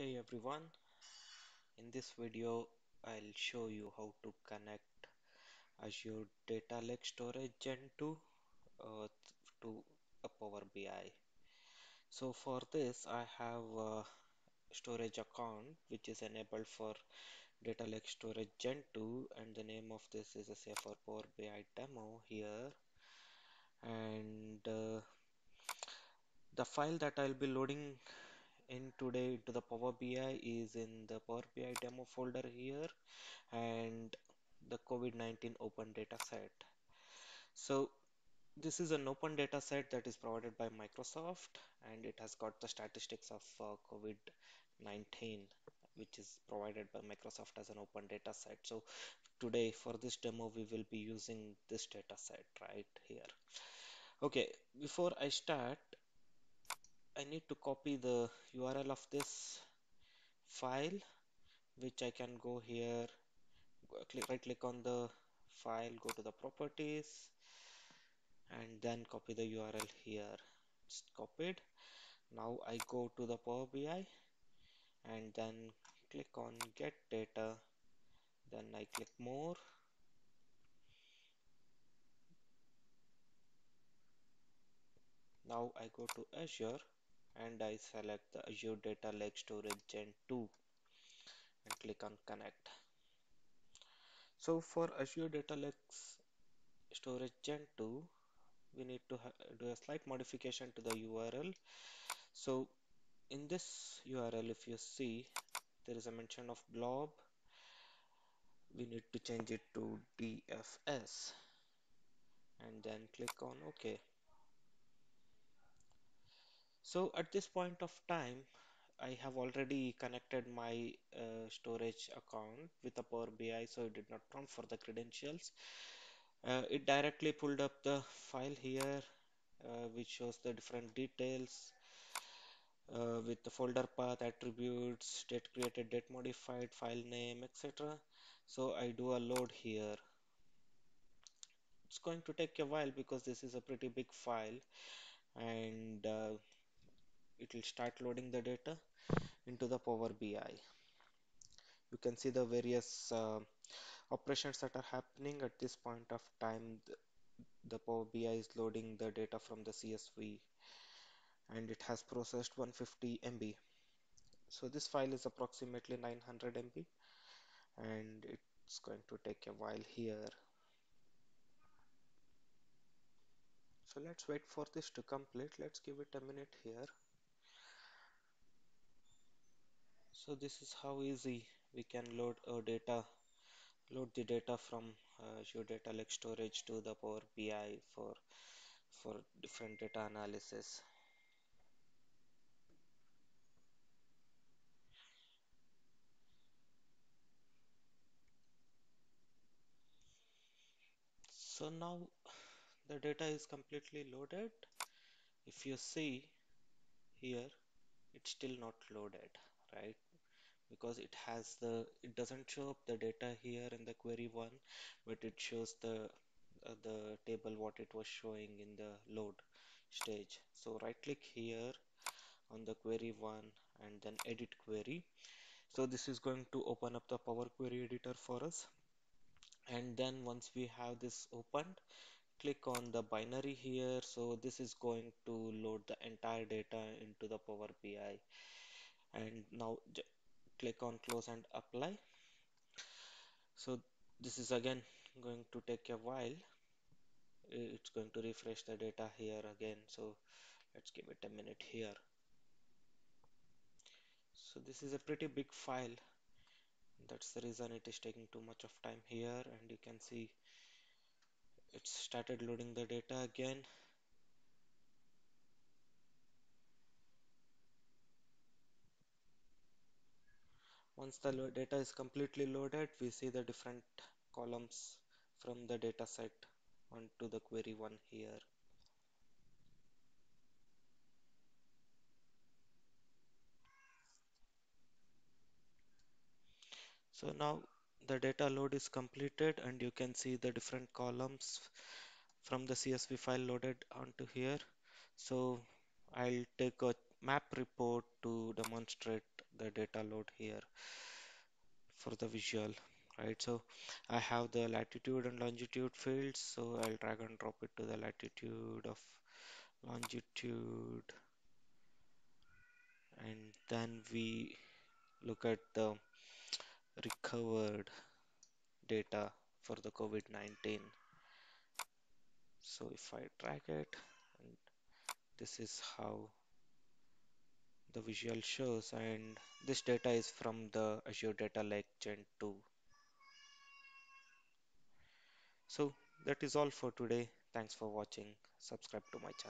Hey everyone, in this video I'll show you how to connect Azure Data Lake Storage Gen 2 uh, to a Power BI. So for this I have a storage account which is enabled for Data Lake Storage Gen 2 and the name of this is a say for Power BI demo here and uh, the file that I'll be loading in today to the Power BI is in the Power BI demo folder here and the COVID-19 open data set. So this is an open data set that is provided by Microsoft and it has got the statistics of uh, COVID-19 which is provided by Microsoft as an open data set. So today for this demo we will be using this data set right here. Okay, before I start I need to copy the URL of this file which I can go here click right click on the file go to the properties and then copy the URL here. It's copied. Now I go to the Power BI and then click on get data. Then I click more. Now I go to Azure and I select the Azure Data Lake Storage Gen 2 and click on connect. So for Azure Data Lake Storage Gen 2 we need to do a slight modification to the URL so in this URL if you see there is a mention of blob. We need to change it to DFS and then click on OK so at this point of time I have already connected my uh, storage account with the Power BI so it did not prompt for the credentials. Uh, it directly pulled up the file here uh, which shows the different details uh, with the folder path attributes date created date modified file name etc so I do a load here. It's going to take a while because this is a pretty big file and uh, it will start loading the data into the Power BI you can see the various uh, operations that are happening at this point of time. The, the Power BI is loading the data from the CSV and it has processed 150 MB so this file is approximately 900 MB and it's going to take a while here. So let's wait for this to complete. Let's give it a minute here so this is how easy we can load our data load the data from uh, Azure Data Lake Storage to the Power BI for for different data analysis. So now the data is completely loaded. If you see here it's still not loaded right because it has the it doesn't show up the data here in the query one but it shows the uh, the table what it was showing in the load stage. So right click here on the query one and then edit query. So this is going to open up the power query editor for us. And then once we have this opened click on the binary here. So this is going to load the entire data into the Power BI and now click on close and apply. So this is again going to take a while. It's going to refresh the data here again. So let's give it a minute here. So this is a pretty big file. That's the reason it is taking too much of time here. And you can see it started loading the data again once the data is completely loaded we see the different columns from the data set onto the query one here. So now the data load is completed and you can see the different columns from the CSV file loaded onto here. So I'll take a map report to demonstrate the data load here for the visual right? So I have the latitude and longitude fields so I'll drag and drop it to the latitude of longitude. And then we look at the recovered data for the COVID-19 so if I drag it this is how the visual shows and this data is from the Azure Data Lake Gen 2 so that is all for today. Thanks for watching. Subscribe to my channel